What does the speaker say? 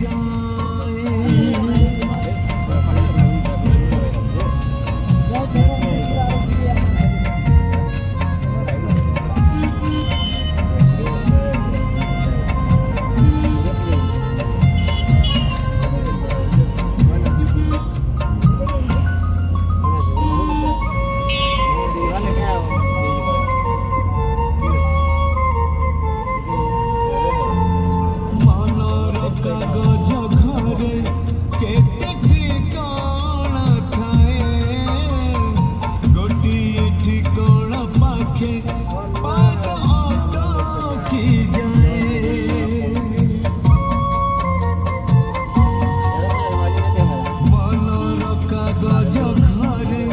done. bacakları